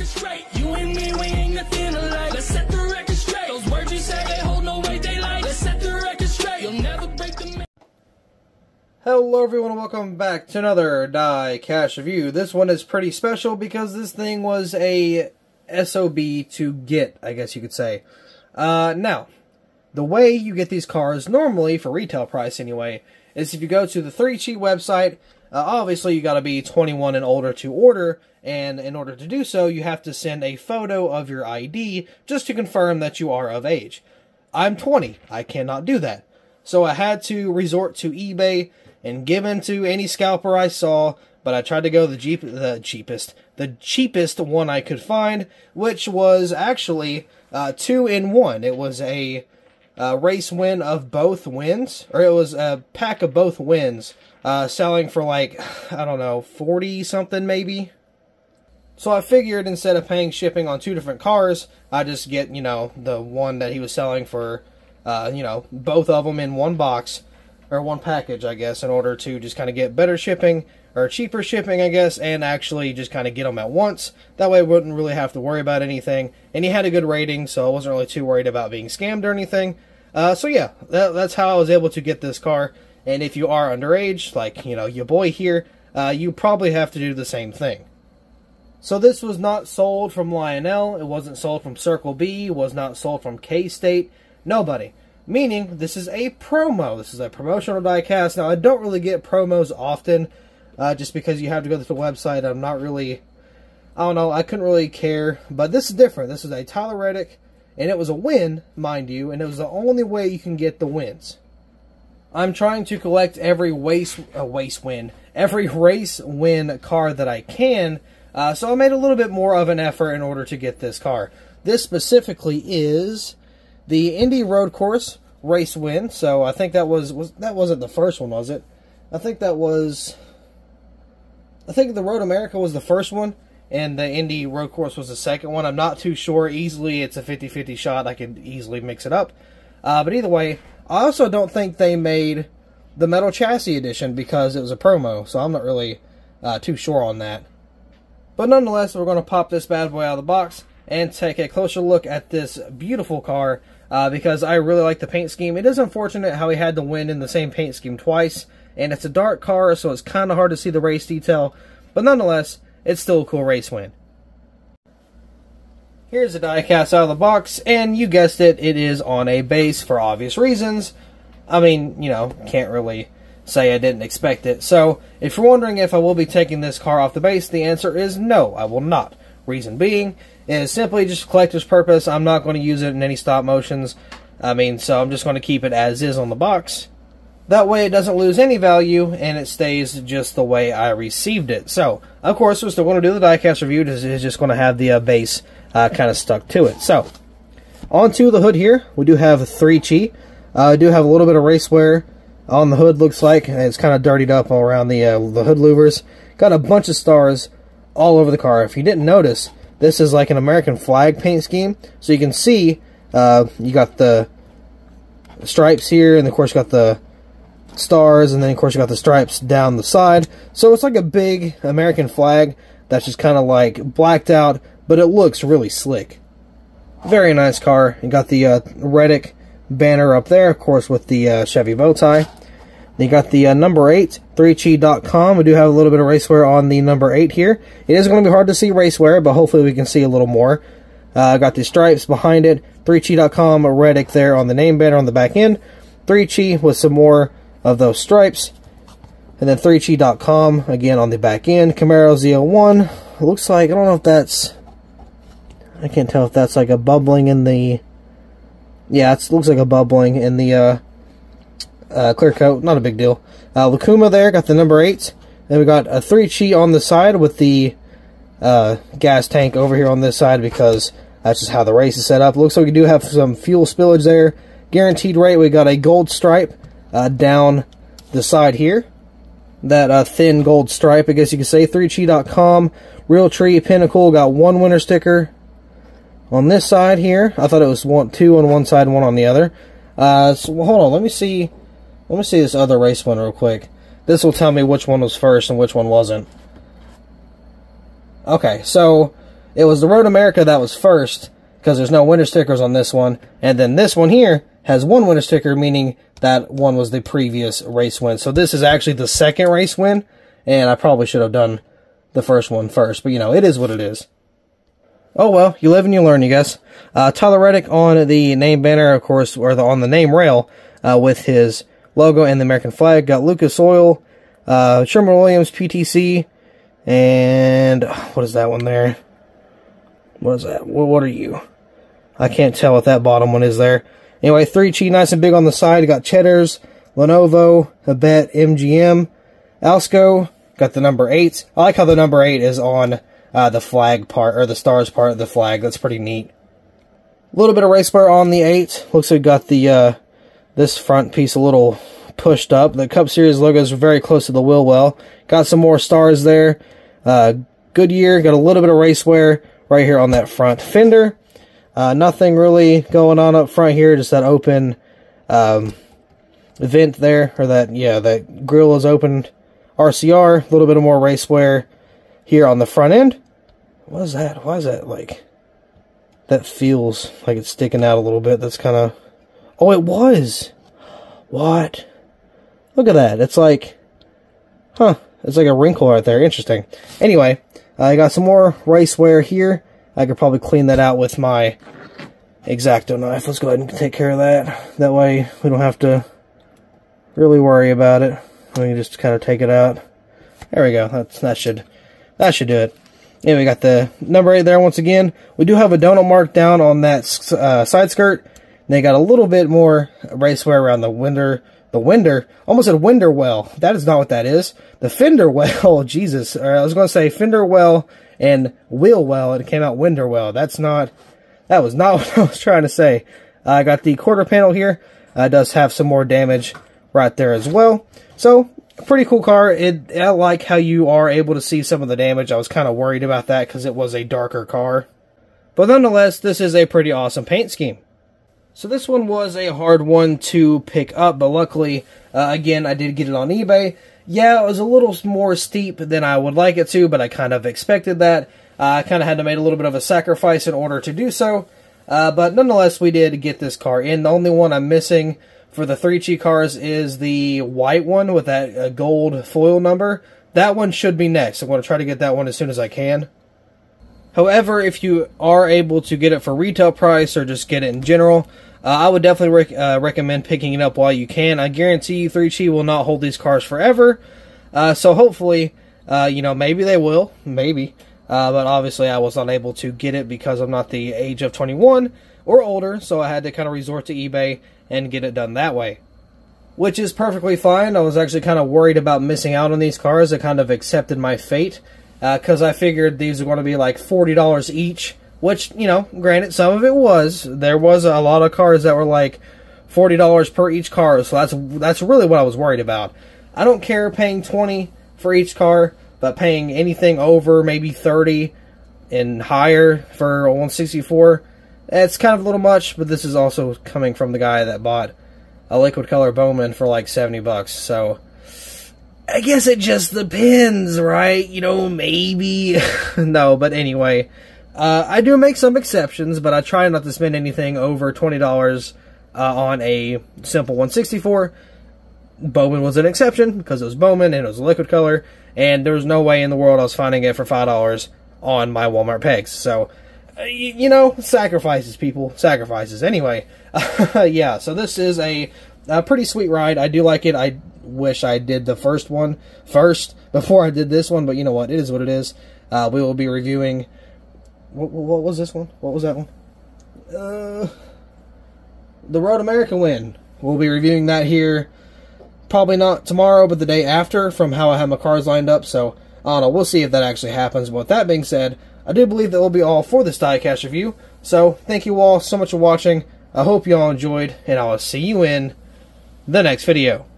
record straight. You and me, we ain't nothing alike. Let's set the record straight. Those words you say, they hold no weight, they like. Let's set the record straight. You'll never break the. Hello everyone and welcome back to another Diecast review. This one is pretty special because this thing was a SOB to get, I guess you could say. Uh, now, the way you get these cars normally, for retail price anyway, is if you go to the 3Chi website, uh, obviously you gotta be 21 and older to order, and in order to do so, you have to send a photo of your ID just to confirm that you are of age. I'm 20. I cannot do that. So I had to resort to eBay and give in to any scalper I saw, but I tried to go the cheap, the cheapest, the cheapest one I could find, which was actually uh, two in one. It was a uh, race win of both wins, or it was a pack of both wins, uh, selling for like I don't know forty something maybe. So I figured instead of paying shipping on two different cars, I just get you know the one that he was selling for, uh, you know both of them in one box or one package, I guess, in order to just kind of get better shipping or cheaper shipping, I guess, and actually just kind of get them at once. That way, I wouldn't really have to worry about anything. And he had a good rating, so I wasn't really too worried about being scammed or anything. Uh, so yeah, that, that's how I was able to get this car. And if you are underage, like you know your boy here, uh, you probably have to do the same thing. So this was not sold from Lionel. It wasn't sold from Circle B. Was not sold from K State. Nobody. Meaning this is a promo. This is a promotional diecast. Now I don't really get promos often, uh, just because you have to go to the website. I'm not really. I don't know. I couldn't really care. But this is different. This is a Tyler Reddick, and it was a win, mind you, and it was the only way you can get the wins. I'm trying to collect every waste uh, waste win, every race win car that I can. Uh, so I made a little bit more of an effort in order to get this car. This specifically is the Indy Road Course race win. So I think that was was that wasn't the first one, was it? I think that was. I think the Road America was the first one, and the Indy Road Course was the second one. I'm not too sure. Easily, it's a 50-50 shot. I could easily mix it up. Uh, but either way, I also don't think they made the metal chassis edition because it was a promo. So I'm not really uh, too sure on that. But nonetheless, we're going to pop this bad boy out of the box and take a closer look at this beautiful car uh, because I really like the paint scheme. It is unfortunate how he had to win in the same paint scheme twice, and it's a dark car, so it's kind of hard to see the race detail, but nonetheless, it's still a cool race win. Here's the diecast out of the box, and you guessed it, it is on a base for obvious reasons. I mean, you know, can't really say I didn't expect it. So, if you're wondering if I will be taking this car off the base, the answer is no, I will not. Reason being is simply just collector's purpose. I'm not going to use it in any stop motions. I mean, so I'm just going to keep it as is on the box. That way it doesn't lose any value and it stays just the way I received it. So, of course, we're still going to do the diecast review. It's just going to have the uh, base uh, kind of stuck to it. So, onto the hood here. We do have 3Chi. Uh, we do have a little bit of race wear on the hood, looks like. It's kind of dirtied up all around the, uh, the hood louvers. Got a bunch of stars all over the car. If you didn't notice, this is like an American flag paint scheme. So you can see, uh, you got the stripes here, and of course you got the stars, and then of course you got the stripes down the side. So it's like a big American flag that's just kind of like blacked out, but it looks really slick. Very nice car. You got the uh, Reddick banner up there, of course, with the uh, Chevy bow tie. Then you got the uh, number 8, 3chi.com. We do have a little bit of racewear on the number 8 here. It is going to be hard to see racewear, but hopefully we can see a little more. Uh, got the stripes behind it. 3chi.com, Reddick there on the name banner on the back end. 3chi with some more of those stripes. And then 3chi.com again on the back end. Camaro ZL1. Looks like, I don't know if that's, I can't tell if that's like a bubbling in the, yeah, it looks like a bubbling in the uh, uh, clear coat. Not a big deal. Uh, Lakuma there, got the number 8. Then we got a 3chi on the side with the uh, gas tank over here on this side because that's just how the race is set up. Looks like we do have some fuel spillage there. Guaranteed rate, we got a gold stripe uh, down the side here. That uh, thin gold stripe, I guess you could say. 3chi.com, Realtree, Pinnacle, got one winner sticker on this side here. I thought it was one, two on one side and one on the other. Uh, so hold on, let me see. Let me see this other race one real quick. This will tell me which one was first and which one wasn't. Okay, so it was the Road America that was first, because there's no winter stickers on this one, and then this one here has one winter sticker, meaning that one was the previous race win. So this is actually the second race win, and I probably should have done the first one first, but you know, it is what it is. Oh well, you live and you learn, you guys. Uh, Tyler Reddick on the name banner, of course, or the, on the name rail, uh, with his logo and the American flag. Got Lucas Oil, uh, Sherwin-Williams, PTC, and what is that one there? What is that? What, what are you? I can't tell what that bottom one is there. Anyway, 3Chi nice and big on the side. Got Cheddar's, Lenovo, Habet, MGM, Alsco. Got the number 8. I like how the number 8 is on uh, the flag part, or the stars part of the flag. That's pretty neat. A little bit of race wear on the 8. Looks like we got the, uh, this front piece a little pushed up. The Cup Series logo is very close to the wheel well. Got some more stars there. Uh, Goodyear, got a little bit of race wear right here on that front fender. Uh, nothing really going on up front here, just that open um, vent there, or that, yeah, that grill is open. RCR, a little bit of more race wear here on the front end. What is that? Why is that like, that feels like it's sticking out a little bit. That's kind of, oh, it was. What? Look at that. It's like, huh, it's like a wrinkle right there. Interesting. Anyway, I got some more race wear here. I could probably clean that out with my X-Acto knife. Let's go ahead and take care of that. That way we don't have to really worry about it. We can just kind of take it out. There we go. That's, that should that should do it. Yeah, we got the number 8 there once again. We do have a donut mark down on that uh, side skirt. They got a little bit more race wear around the winder. The winder, almost said winder well. That is not what that is. The fender well, Jesus. I was going to say fender well and wheel well, and it came out winder well. That's not, that was not what I was trying to say. Uh, I got the quarter panel here. Uh, does have some more damage right there as well. So, pretty cool car. It I like how you are able to see some of the damage. I was kind of worried about that because it was a darker car. But nonetheless, this is a pretty awesome paint scheme. So this one was a hard one to pick up, but luckily, uh, again, I did get it on eBay. Yeah, it was a little more steep than I would like it to, but I kind of expected that. Uh, I kind of had to make a little bit of a sacrifice in order to do so. Uh, but nonetheless, we did get this car in. The only one I'm missing for the 3Chi cars is the white one with that uh, gold foil number. That one should be next. I'm going to try to get that one as soon as I can. However, if you are able to get it for retail price or just get it in general, uh, I would definitely rec uh, recommend picking it up while you can. I guarantee you 3Chi will not hold these cars forever. Uh, so hopefully, uh, you know, maybe they will. Maybe. Uh, but obviously I was unable to get it because I'm not the age of 21 or older. So I had to kind of resort to eBay and get it done that way. Which is perfectly fine. I was actually kind of worried about missing out on these cars. I kind of accepted my fate because uh, I figured these were going to be like $40 each. Which, you know, granted, some of it was. There was a lot of cars that were like $40 per each car. So that's that's really what I was worried about. I don't care paying 20 for each car, but paying anything over maybe 30 and higher for a 164 it's kind of a little much, but this is also coming from the guy that bought a liquid color Bowman for like 70 bucks. So I guess it just depends, right? You know, maybe. no, but anyway, uh, I do make some exceptions, but I try not to spend anything over $20 uh, on a simple 164. Bowman was an exception because it was Bowman and it was a liquid color, and there was no way in the world I was finding it for $5 on my Walmart pegs. So uh, you, know, sacrifices, people. Sacrifices. Anyway, yeah, so this is a, a, pretty sweet ride. I do like it. I wish I did the first one first before I did this one, but you know what? It is what it is. Uh, we will be reviewing... What, what, was this one? What was that one? Uh, the Road America win. We'll be reviewing that here probably not tomorrow, but the day after from how I have my cars lined up, so I don't know. We'll see if that actually happens. But with that being said, I do believe that will be all for this diecast review. So, thank you all so much for watching. I hope you all enjoyed, and I will see you in the next video.